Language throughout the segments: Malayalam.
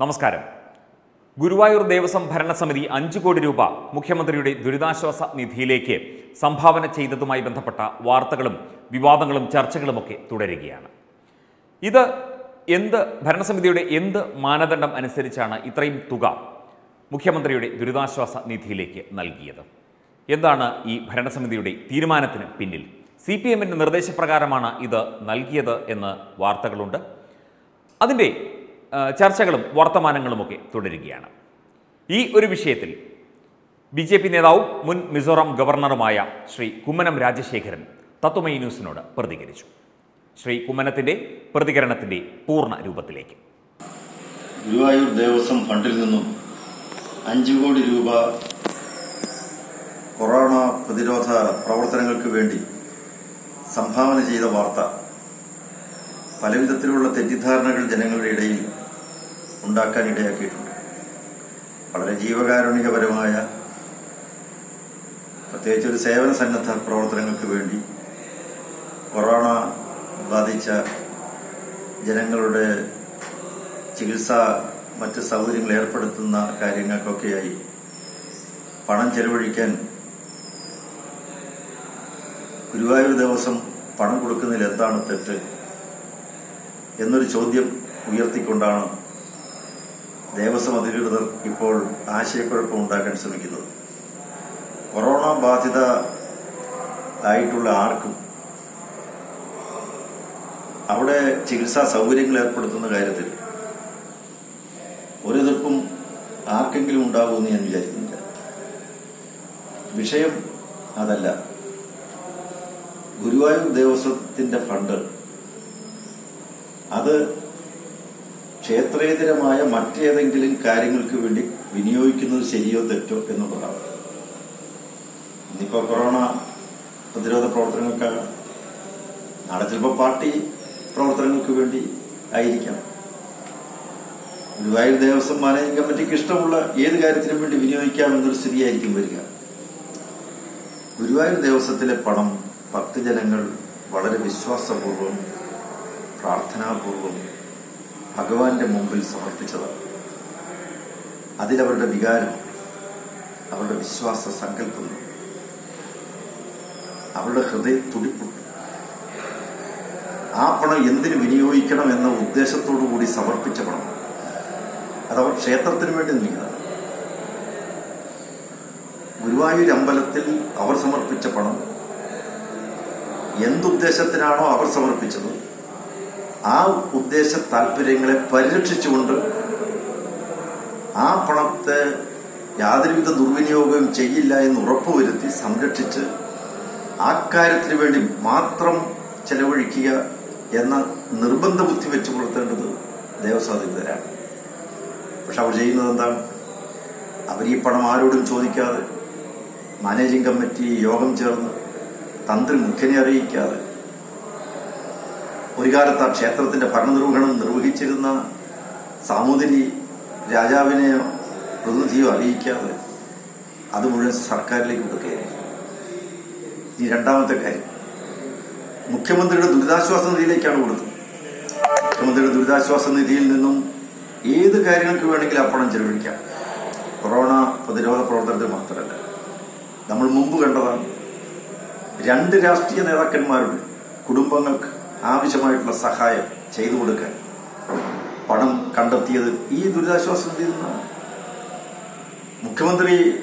നമസ്കാരം. ഗുരുവായൂർ ദേവസ്വം ഭരണസമിതി അഞ്ചു കോടി രൂപ മുഖ്യമന്ത്രിയുടെ ദുരിതാശ്വാസ നിധിയിലേക്ക് സംഭാവന ചെയ്തതുമായി ബന്ധപ്പെട്ട വാർത്തകളും വിവാദങ്ങളും ചർച്ചകളുമൊക്കെ തുടരുകയാണ്. ഇത് എന്ത് ഭരണസമിതിയുടെ എന്ത് മാനദണ്ഡം അനുസരിച്ചാണ് ഇത്രയും തുക മുഖ്യമന്ത്രിയുടെ ദുരിതാശ്വാസ നിധിയിലേക്ക് നൽകിയത്? എന്താണ് ഈ ഭരണസമിതിയുടെ തീരുമാനത്തിന് പിന്നിൽ? സി പി എമ്മിന്റെ നിർദ്ദേശപ്രകാരമാണ് ഇത് നൽകിയത് എന്ന് വാർത്തകളുണ്ട്. അതിന്റെ ചർച്ചകളും വർത്തമാനങ്ങളുമൊക്കെ തുടരുകയാണ്. ഈ ഒരു വിഷയത്തിൽ ബി ജെ പി നേതാവും മുൻ മിസോറാം ഗവർണറുമായ ശ്രീ കുമ്മനം രാജശേഖരൻ തത്വമയി ന്യൂസിനോട് പ്രതികരിച്ചു. ശ്രീ കുമ്മനത്തിന്റെ പ്രതികരണത്തിന്റെ പൂർണ രൂപത്തിലേക്ക്. ഗുരുവായൂർ ദേവസ്വം ഫണ്ടിൽ നിന്നും അഞ്ചു കോടി രൂപ കൊറോണ പ്രതിരോധ പ്രവർത്തനങ്ങൾക്ക് വേണ്ടി സംഭാവന ചെയ്ത വാർത്ത പലവിധത്തിലുള്ള തെറ്റിദ്ധാരണകൾ ജനങ്ങളുടെ ഇടയിൽ ഉണ്ടാക്കാൻ ഇടയാക്കിയിട്ടുണ്ട്. വളരെ ജീവകാരുണികപരമായ പ്രത്യേകിച്ച് ഒരു സേവന സന്നദ്ധ പ്രവർത്തനങ്ങൾക്ക് വേണ്ടി കൊറോണ ബാധിച്ച ജനങ്ങളുടെ ചികിത്സ മറ്റ് സൗകര്യങ്ങൾ ഏർപ്പെടുത്തുന്ന കാര്യങ്ങൾക്കൊക്കെയായി പണം ചെലവഴിക്കാൻ ഗുരുവായൂർ ദിവസം പണം കൊടുക്കുന്നതിൽ എന്താണ് തെറ്റ്? എന്നൊരു ചോദ്യം ഉയർത്തിക്കൊണ്ടാണ് ദേവസ്വം അധികൃതർ ഇപ്പോൾ ആശയക്കുഴപ്പം ഉണ്ടാക്കാൻ ശ്രമിക്കുന്നത്. കൊറോണ ബാധിത ആയിട്ടുള്ള ആർക്കും അവിടെ ചികിത്സാ സൗകര്യങ്ങൾ ഏർപ്പെടുത്തുന്ന കാര്യത്തിൽ ഒരു എതിർപ്പും ആർക്കെങ്കിലും ഉണ്ടാകുമെന്ന് ഞാൻ വിചാരിക്കുന്നില്ല. വിഷയം അതല്ല. ഗുരുവായൂർ ദേവസ്വത്തിന്റെ ഫണ്ട് അത് ക്ഷേത്രേതരമായ മറ്റേതെങ്കിലും കാര്യങ്ങൾക്ക് വേണ്ടി വിനിയോഗിക്കുന്നത് ശരിയോ തെറ്റോ എന്നുള്ളതാണ് ഇന്നിപ്പോ കൊറോണ പ്രതിരോധ പ്രവർത്തനങ്ങൾക്കാണ്. നാളെ ചിലപ്പോൾ പാർട്ടി പ്രവർത്തനങ്ങൾക്ക് വേണ്ടി ആയിരിക്കാം. ഗുരുവായൂർ ദേവസ്വം മാനേജിംഗ് കമ്മിറ്റിക്ക് ഇഷ്ടമുള്ള ഏത് കാര്യത്തിനും വേണ്ടി വിനിയോഗിക്കാം എന്നൊരു സ്ഥിതിയായിരിക്കും വരിക. ഗുരുവായൂർ ദേവസ്വത്തിലെ പണം ഭക്തജനങ്ങൾ വളരെ വിശ്വാസപൂർവം പ്രാർത്ഥനാപൂർവം ഭഗവാന്റെ മുമ്പിൽ സമർപ്പിച്ചതാണ്. അതിലവരുടെ വികാരം അവരുടെ വിശ്വാസ സങ്കല്പം അവരുടെ ഹൃദയ തുടിപ്പ് ആ പണം എന്തിനു വിനിയോഗിക്കണം എന്ന ഉദ്ദേശത്തോടു കൂടി സമർപ്പിച്ച പണം. അതവർ ക്ഷേത്രത്തിന് വേണ്ടി നൽകിയതാണ് ഗുരുവായൂർ അമ്പലത്തിൽ അവർ സമർപ്പിച്ച പണം എന്തുദ്ദേശത്തിനാണോ അവർ സമർപ്പിച്ചത്? ആ ഉദ്ദേശ താല്പര്യങ്ങളെ പരിരക്ഷിച്ചുകൊണ്ട് ആ പണത്തെ യാതൊരുവിധ ദുർവിനിയോഗവും ചെയ്യില്ല എന്ന് ഉറപ്പുവരുത്തി സംരക്ഷിച്ച് ആ കാര്യത്തിന് വേണ്ടി മാത്രം ചെലവഴിക്കുക എന്ന നിർബന്ധ ബുദ്ധി വെച്ച് പുലർത്തേണ്ടത് ദേവസ്വാധിപതരാണ് പക്ഷെ അവർ ചെയ്യുന്നത് എന്താണ് അവർ ഈ പണം ആരോടും ചോദിക്കാതെ മാനേജിംഗ് കമ്മിറ്റി യോഗം ചേർന്ന് തന്ത്രി മുഖ്യനെ അറിയിക്കാതെ ഒരു കാലത്ത് ആ ക്ഷേത്രത്തിന്റെ ഭരണനിർവഹണം നിർവഹിച്ചിരുന്ന സാമൂതിരി രാജാവിനെയോ പ്രതിനിധിയോ അറിയിക്കാതെ അത് മുഴുവൻ സർക്കാരിലേക്ക് കൊടുക്കുകയായിരുന്നു ഈ രണ്ടാമത്തെ കാര്യം. മുഖ്യമന്ത്രിയുടെ ദുരിതാശ്വാസ നിധിയിലേക്കാണ് കൊടുത്തത്. മുഖ്യമന്ത്രിയുടെ ദുരിതാശ്വാസ നിധിയിൽ നിന്നും ഏത് കാര്യങ്ങൾക്ക് വേണമെങ്കിലും ആ പണം ചെലവഴിക്കാം. കൊറോണ പ്രതിരോധ പ്രവർത്തനത്തിൽ മാത്രമല്ല. നമ്മൾ മുമ്പ് കണ്ടതാണ് രണ്ട് രാഷ്ട്രീയ നേതാക്കന്മാരുടെ കുടുംബങ്ങൾക്ക് ആവശ്യമായിട്ടുള്ള സഹായം ചെയ്തു കൊടുക്കാൻ പണം കണ്ടെത്തിയത് ഈ ദുരിതാശ്വാസ നിധിയിൽ നിന്നാണ്. മുഖ്യമന്ത്രി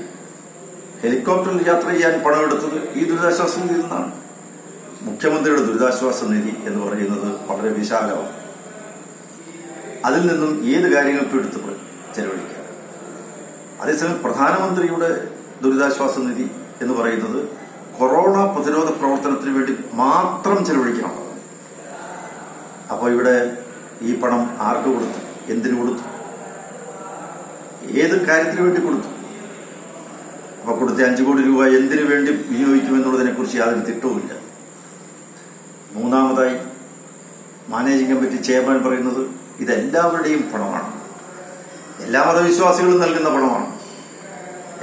ഹെലികോപ്റ്ററിൽ യാത്ര ചെയ്യാൻ പണം എടുത്തത് ഈ ദുരിതാശ്വാസ നിധിയിൽ നിന്നാണ്. മുഖ്യമന്ത്രിയുടെ ദുരിതാശ്വാസ നിധി എന്ന് പറയുന്നത് വളരെ വിശാലമാണ്. അതിൽ നിന്നും ഏത് കാര്യങ്ങൾക്കും എടുത്ത് ചെലവഴിക്കാം. അതേസമയം പ്രധാനമന്ത്രിയുടെ ദുരിതാശ്വാസ നിധി എന്ന് പറയുന്നത് കൊറോണ പ്രതിരോധ പ്രവർത്തനത്തിന് വേണ്ടി മാത്രം ചെലവഴിക്കണം. അപ്പോൾ ഇവിടെ ഈ പണം ആർക്ക് കൊടുത്തു? എന്തിനു കൊടുത്തു? ഏത് കാര്യത്തിന് വേണ്ടി കൊടുത്തു? അപ്പൊ കൊടുത്ത അഞ്ചു കോടി രൂപ എന്തിനു വേണ്ടി വിനിയോഗിക്കുമെന്നുള്ളതിനെ കുറിച്ച് യാതൊരു തിട്ടവുമില്ല മൂന്നാമതായി മാനേജിംഗ് കമ്മിറ്റി ചെയർമാൻ പറയുന്നത് ഇതെല്ലാവരുടെയും പണമാണ്. എല്ലാ മതവിശ്വാസികളും നൽകുന്ന പണമാണ്.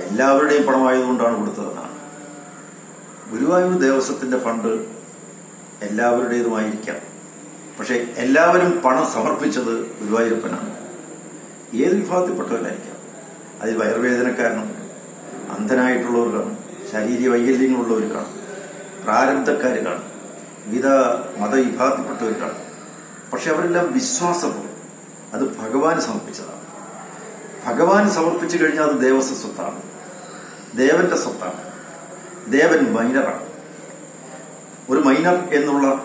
എല്ലാവരുടെയും പണമായതുകൊണ്ടാണ് കൊടുത്തതെന്നാണ്. ഗുരുവായൂർ ദേവസ്വത്തിന്റെ ഫണ്ട് എല്ലാവരുടേതുമായിരിക്കാം. പക്ഷെ എല്ലാവരും പണം സമർപ്പിച്ചത് ഗുരുവായൂരപ്പനാണ്. ഏത് വിഭാഗത്തിൽപ്പെട്ടവരായിരിക്കാം? അതിൽ വയറുവേദനക്കാരനുണ്ട് അന്ധനായിട്ടുള്ളവർ കാണും ശാരീരിക വൈകല്യങ്ങളുള്ളവർ കാണും പ്രാരബ്ധക്കാർ കാണും വിവിധ മതവിഭാഗത്തിൽപ്പെട്ടവർ കാണും പക്ഷെ അവരെല്ലാം വിശ്വാസവും അത് ഭഗവാന് സമർപ്പിച്ചതാണ്. ഭഗവാന് സമർപ്പിച്ചു കഴിഞ്ഞാൽ അത് ദേവസ്വ സ്വത്താണ്. ദേവന്റെ സ്വത്താണ്. ദേവൻ മൈനറാണ്. ഒരു മൈനർ എന്നുള്ള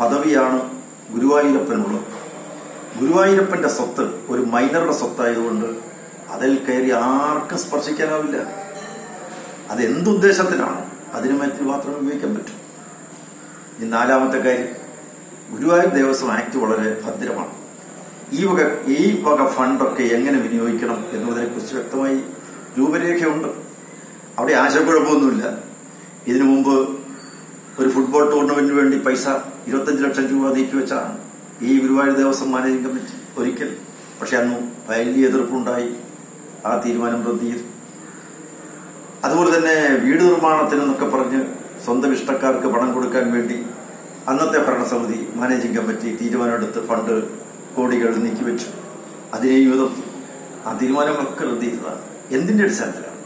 പദവിയാണ് ഗുരുവായൂരപ്പനുള്ളത് ഗുരുവായൂരപ്പന്റെ സ്വത്ത് ഒരു മൈനറുടെ സ്വത്തായതുകൊണ്ട് അതിൽ കയറി ആർക്കും സ്പർശിക്കാനാവില്ല. അത് എന്തുദ്ദേശത്തിനാണോ അതിനു മറ്റിൽ മാത്രമേ ഉപയോഗിക്കാൻ പറ്റും. ഈ നാലാമത്തെ കാര്യം. ഗുരുവായൂർ ദേവസ്വം ആക്ട് വളരെ ഭദ്രമാണ്. ഈ വക ഈ വക ഫണ്ടൊക്കെ എങ്ങനെ വിനിയോഗിക്കണം എന്നുള്ളതിനെ കുറിച്ച് വ്യക്തമായി രൂപരേഖയുണ്ട്. അവിടെ ആശയക്കുഴപ്പമൊന്നുമില്ല ഇതിനു മുമ്പ് ഒരു ഫുട്ബോൾ ടൂർണമെന്റിന് വേണ്ടി പൈസ ഇരുപത്തഞ്ച് ലക്ഷം രൂപ നീക്കിവെച്ചാണ് ഈ ഗുരുവായൂർ ദേവസ്വം മാനേജിംഗ് കമ്മിറ്റി ഒരിക്കൽ. പക്ഷെ അന്ന് വലിയ എതിർപ്പുണ്ടായി. ആ തീരുമാനം റദ്ദ് ചെയ്തു അതുപോലെ തന്നെ വീട് നിർമ്മാണത്തിനെന്നൊക്കെ പറഞ്ഞ് സ്വന്തം ഇഷ്ടക്കാർക്ക് പണം കൊടുക്കാൻ വേണ്ടി അന്നത്തെ ഭരണസമിതി മാനേജിംഗ് കമ്മിറ്റി തീരുമാനമെടുത്ത് ഫണ്ട് കോടികൾ നീക്കിവെച്ചു അതിനെയും എതിർത്തു ആ തീരുമാനങ്ങളൊക്കെ റദ്ദ് ചെയ്തതാണ് എന്തിന്റെ അടിസ്ഥാനത്തിലാണ്?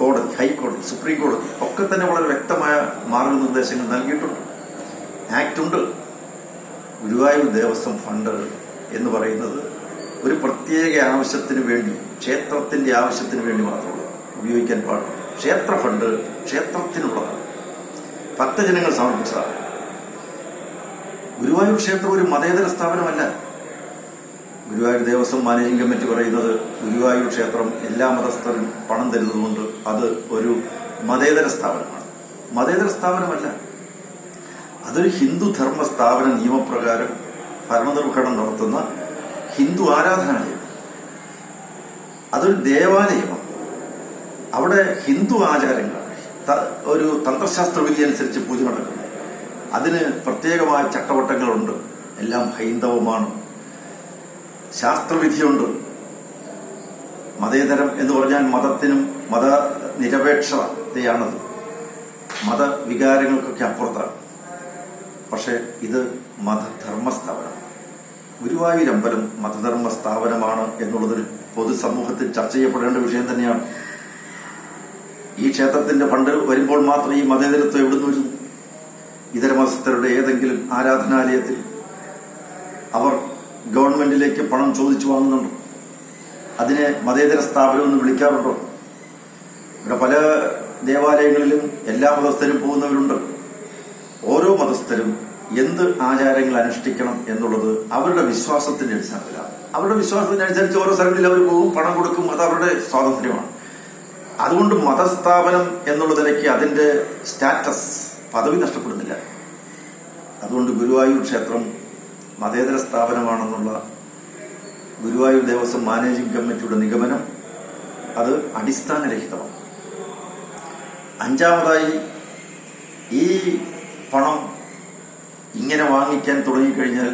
കോടതി ഹൈക്കോടതി സുപ്രീം കോടതി ഒക്കെ തന്നെ വളരെ വ്യക്തമായ മാർഗനിർദ്ദേശങ്ങൾ നൽകിയിട്ടുണ്ട്. ആക്ട് ഉണ്ട്. ഗുരുവായൂർ ദേവസ്വം ഫണ്ട് എന്ന് പറയുന്നത് ഒരു പ്രത്യേക ആവശ്യത്തിന് വേണ്ടി ക്ഷേത്രത്തിന്റെ ആവശ്യത്തിന് വേണ്ടി മാത്രമുള്ള ഉപയോഗിക്കാൻ പാടില്ല ക്ഷേത്ര ഫണ്ട് ക്ഷേത്രത്തിനുള്ളതാണ്. ഭക്തജനങ്ങൾ സമർപ്പിച്ചതാണ്. ഗുരുവായൂർ ക്ഷേത്രം ഒരു മതേതര സ്ഥാപനമല്ല. ഗുരുവായൂർ ദേവസ്വം മാനേജിംഗ് കമ്മിറ്റി പറയുന്നത് ഗുരുവായൂർ ക്ഷേത്രം എല്ലാ മതസ്ഥരും പണം തരുന്നതുകൊണ്ട് അത് ഒരു മതേതര സ്ഥാപനമാണ്. മതേതര സ്ഥാപനമല്ല. അതൊരു ഹിന്ദു ധർമ്മ സ്ഥാപന നിയമപ്രകാരം ഭരണനിർവഹണം നടത്തുന്ന ഹിന്ദു ആരാധനാലയം. അതൊരു ദേവാലയമാണ്. അവിടെ ഹിന്ദു ആചാരങ്ങൾ ഒരു തന്ത്രശാസ്ത്ര വിധി അനുസരിച്ച് പൂജ നടക്കുന്നു. അതിന് പ്രത്യേകമായ ചട്ടവട്ടങ്ങളുണ്ട്. എല്ലാം ഹൈന്ദവമാണ്. ശാസ്ത്രവിധിയുണ്ട്. മതേതരം എന്ന് പറഞ്ഞാൽ മതത്തിനും മത നിരപേക്ഷതയാണത് മതവികാരങ്ങൾക്കൊക്കെ അപ്പുറത്താണ്. പക്ഷെ ഇത് മതധർമ്മ സ്ഥാപനമാണ് ഗുരുവായൂരമ്പലം മതധർമ്മ സ്ഥാപനമാണ് എന്നുള്ളതൊരു പൊതുസമൂഹത്തിൽ ചർച്ച ചെയ്യപ്പെടേണ്ട വിഷയം തന്നെയാണ്. ഈ ക്ഷേത്രത്തിന്റെ ഫണ്ട് വരുമ്പോൾ മാത്രം ഈ മതേതരത്വം എവിടുന്ന് വരുന്നു ഇതര മതസ്ഥരുടെ ഏതെങ്കിലും ആരാധനാലയത്തിൽ അവർ ഗവൺമെന്റിലേക്ക് പണം ചോദിച്ചു വാങ്ങുന്നുണ്ടോ? അതിനെ മതേതര സ്ഥാപനം എന്ന് വിളിക്കാറുണ്ടോ? ഇവിടെ പല ദേവാലയങ്ങളിലും എല്ലാ മതസ്ഥരും പോകുന്നവരുണ്ട്. ഓരോ മതസ്ഥരും എന്ത് ആചാരങ്ങൾ അനുഷ്ഠിക്കണം എന്നുള്ളത് അവരുടെ വിശ്വാസത്തിന്റെ അടിസ്ഥാനത്തിലാണ്. അവരുടെ വിശ്വാസത്തിനനുസരിച്ച് ഓരോ സ്ഥലങ്ങളിൽ അവർ പോകും പണം കൊടുക്കും അത് അവരുടെ സ്വാതന്ത്ര്യമാണ്. അതുകൊണ്ട് മതസ്ഥാപനം എന്നുള്ള നിലയ്ക്ക് അതിന്റെ സ്റ്റാറ്റസ് പദവി നഷ്ടപ്പെടുന്നില്ല. അതുകൊണ്ട് ഗുരുവായൂർ ക്ഷേത്രം മതേതര സ്ഥാപനമാണെന്നുള്ള ഗുരുവായൂർ ദേവസ്വം മാനേജിംഗ് കമ്മിറ്റിയുടെ നിഗമനം അത് അടിസ്ഥാനരഹിതമാണ്. അഞ്ചാമതായി ഈ പണം ഇങ്ങനെ വാങ്ങിക്കാൻ തുടങ്ങിക്കഴിഞ്ഞാൽ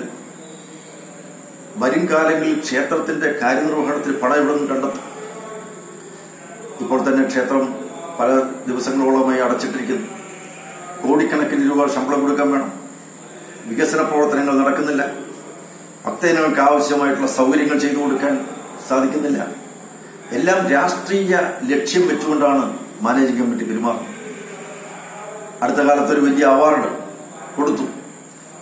വരും കാലങ്ങളിൽ ക്ഷേത്രത്തിന്റെ കാര്യനിർവഹണത്തിൽ പണം ഇവിടെ നിന്ന് കണ്ടെത്തും? ഇപ്പോൾ തന്നെ ക്ഷേത്രം പല ദിവസങ്ങളോളമായി അടച്ചിട്ടിരിക്കുന്നു. കോടിക്കണക്കിന് രൂപ ശമ്പളം കൊടുക്കാൻ വേണം. വികസന പ്രവർത്തനങ്ങൾ നടക്കുന്നില്ല. ഭക്തജനങ്ങൾക്ക് ആവശ്യമായിട്ടുള്ള സൗകര്യങ്ങൾ ചെയ്തു കൊടുക്കാൻ സാധിക്കുന്നില്ല. എല്ലാം രാഷ്ട്രീയ ലക്ഷ്യം വെച്ചുകൊണ്ടാണ് മാനേജിംഗ് കമ്മിറ്റി പെരുമാറുന്നത്. അടുത്ത കാലത്ത് ഒരു വലിയ അവാർഡ് കൊടുത്തു.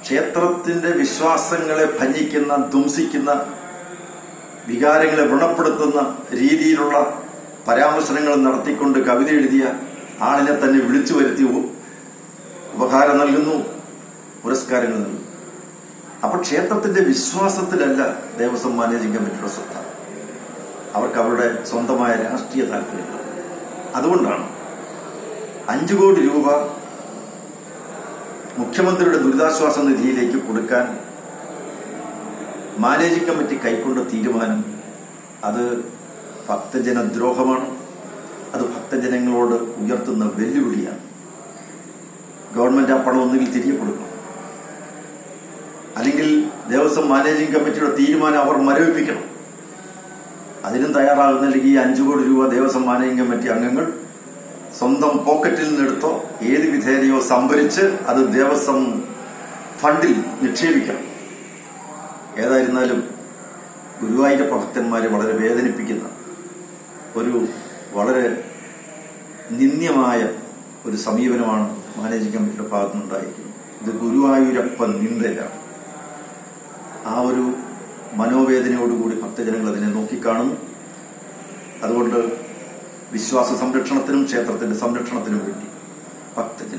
ക്ഷേത്രത്തിന്റെ വിശ്വാസങ്ങളെ ഭഞ്ജിക്കുന്ന ധ്വംസിക്കുന്ന വികാരങ്ങളെ വ്രണപ്പെടുത്തുന്ന രീതിയിലുള്ള പരാമർശനങ്ങൾ നടത്തിക്കൊണ്ട് കവിത എഴുതിയ ആളിനെ തന്നെ വിളിച്ചു വരുത്തി ഉപകാരം നൽകുന്നു പുരസ്കാരങ്ങൾ നൽകുന്നു. അപ്പൊ ക്ഷേത്രത്തിന്റെ വിശ്വാസത്തിലല്ല ദേവസ്വം മാനേജിംഗ് കമ്മിറ്റിയുടെ ശ്രദ്ധ. അവർക്ക് അവരുടെ സ്വന്തമായ രാഷ്ട്രീയ താല്പര്യങ്ങൾ. അതുകൊണ്ടാണ് അഞ്ചു കോടി രൂപ മുഖ്യമന്ത്രിയുടെ ദുരിതാശ്വാസ നിധിയിലേക്ക് കൊടുക്കാൻ മാനേജിംഗ് കമ്മിറ്റി കൈക്കൊണ്ട തീരുമാനം അത് ഭക്തജനദ്രോഹമാണ് അത് ഭക്തജനങ്ങളോട് ഉയർത്തുന്ന വെല്ലുവിളിയാണ്. ഗവൺമെന്റ് ആ പണം ഒന്നുകിൽ തിരികെ കൊടുക്കണം. അല്ലെങ്കിൽ ദേവസ്വം മാനേജിംഗ് കമ്മിറ്റിയുടെ തീരുമാനം അവർ മരവിപ്പിക്കണം. അതിനും തയ്യാറാകുന്നില്ലെങ്കിൽ ഈ അഞ്ചു കോടി രൂപ ദേവസ്വം മാനേജിംഗ് കമ്മിറ്റി അംഗങ്ങൾ സ്വന്തം പോക്കറ്റിൽ നിന്നെടുത്തോ ഏത് വിധേനയോ സംഭരിച്ച് അത് ദേവസ്വം ഫണ്ടിൽ നിക്ഷേപിക്കണം. ഏതായിരുന്നാലും ഗുരുവായൂര ഭക്തന്മാരെ വളരെ വേദനിപ്പിക്കുന്ന ഒരു വളരെ നിന്ദ്യമായ ഒരു സമീപനമാണ് മാനേജിംഗ് കമ്മിറ്റിയുടെ ഭാഗത്തുനിന്നുണ്ടായിരിക്കുന്നത്. ഇത് ഗുരുവായൂരപ്പൻ നിന്ദയാണ് ആ ഒരു മനോവേദനയോടുകൂടി ഭക്തജനങ്ങൾ അതിനെ നോക്കിക്കാണുന്നു. അതുകൊണ്ട് വിശ്വാസ സംരക്ഷണത്തിനും ക്ഷേത്രത്തിന്റെ സംരക്ഷണത്തിനും വേണ്ടി ഭക്തജന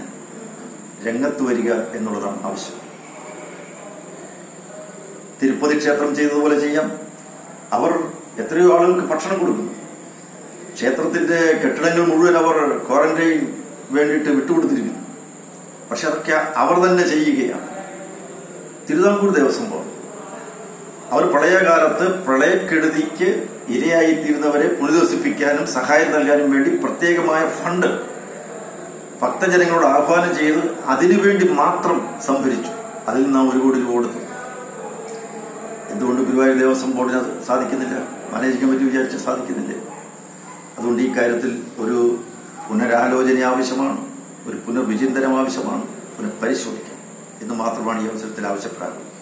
രംഗത്ത് വരിക എന്നുള്ളതാണ് ആവശ്യം. തിരുപ്പതി ക്ഷേത്രം ചെയ്തതുപോലെ ചെയ്യാം. അവർ എത്രയോ ആളുകൾക്ക് ഭക്ഷണം കൊടുക്കുന്നു ക്ഷേത്രത്തിന്റെ കെട്ടിടങ്ങൾ മുഴുവൻ അവർ ക്വാറന്റൈൻ വേണ്ടിയിട്ട് വിട്ടുകൊടുത്തിരിക്കുന്നു. പക്ഷെ അതൊക്കെ അവർ തന്നെ ചെയ്യുകയാണ്. തിരുവിതാംകൂർ ദേവസ്വം ബോർഡ്. അവർ പ്രളയകാലത്ത് പ്രളയക്കെടുതിക്ക് ഇരയായിത്തീരുന്നവരെ പുനരധിവസിപ്പിക്കാനും സഹായം നൽകാനും വേണ്ടി പ്രത്യേകമായ ഫണ്ട് ഭക്തജനങ്ങളോട് ആഹ്വാനം ചെയ്ത് അതിനുവേണ്ടി മാത്രം സംഭരിച്ചു. അതിൽ നാം ഒരു കോടി രൂപ കൊടുത്തു. എന്തുകൊണ്ട് ഗുരുവായൂർ ദേവസ്വം ബോർഡിന് സാധിക്കുന്നില്ല? മാനേജ് കമ്മിറ്റി വിചാരിച്ച് സാധിക്കുന്നില്ല. അതുകൊണ്ട് ഈ കാര്യത്തിൽ ഒരു പുനരാലോചന ആവശ്യമാണ് ഒരു പുനർവിചിന്തനം ആവശ്യമാണ് പുനഃപരിശോധിക്കാം എന്ന് മാത്രമാണ് ഈ അവസരത്തിൽ ആവശ്യപ്പെടാറുള്ളത്.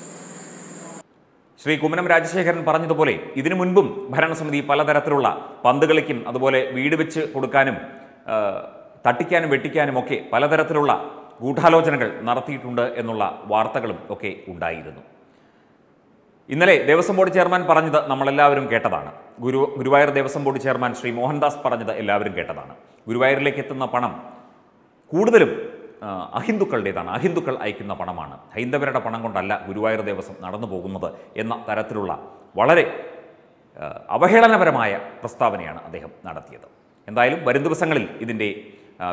ശ്രീ കുമ്മനം രാജശേഖരൻ പറഞ്ഞതുപോലെ ഇതിനു മുൻപും ഭരണസമിതി പലതരത്തിലുള്ള പന്ത് കളിക്കും അതുപോലെ വീട് വെച്ച് കൊടുക്കാനും തട്ടിക്കാനും വെട്ടിക്കാനും ഒക്കെ പലതരത്തിലുള്ള ഗൂഢാലോചനകൾ നടത്തിയിട്ടുണ്ട് എന്നുള്ള വാർത്തകളും ഒക്കെ ഉണ്ടായിരുന്നു. ഇന്നലെ ദേവസ്വം ബോർഡ് ചെയർമാൻ പറഞ്ഞത് നമ്മളെല്ലാവരും കേട്ടതാണ്. ഗുരു ഗുരുവായൂർ ദേവസ്വം ബോർഡ് ചെയർമാൻ ശ്രീ മോഹൻദാസ് പറഞ്ഞത് എല്ലാവരും കേട്ടതാണ്. ഗുരുവായൂരിലേക്ക് എത്തുന്ന പണം കൂടുതലും അഹിന്ദുക്കളുടേതാണ്. അഹിന്ദുക്കൾ അയക്കുന്ന പണമാണ്. ഹൈന്ദവരുടെ പണം കൊണ്ടല്ല ഗുരുവായൂർ ദേവസ്വം നടന്നു പോകുന്നത് എന്ന തരത്തിലുള്ള വളരെ അവഹേളനപരമായ പ്രസ്താവനയാണ് അദ്ദേഹം നടത്തിയത്. എന്തായാലും വരും ദിവസങ്ങളിൽ ഇതിന്റെ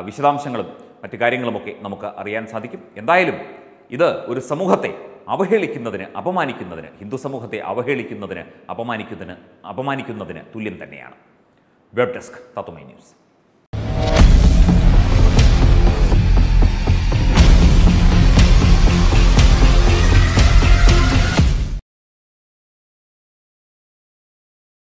വിശദാംശങ്ങളും മറ്റു കാര്യങ്ങളുമൊക്കെ നമുക്ക് അറിയാൻ സാധിക്കും. എന്തായാലും ഇത് ഒരു സമൂഹത്തെ അവഹേളിക്കുന്നതിന് അപമാനിക്കുന്നതിന് ഹിന്ദു സമൂഹത്തെ അവഹേളിക്കുന്നതിന് അപമാനിക്കുന്നതിന് അപമാനിക്കുന്നതിന് തുല്യം തന്നെയാണ്. Web desk Tatwamayi news.